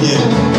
Yeah.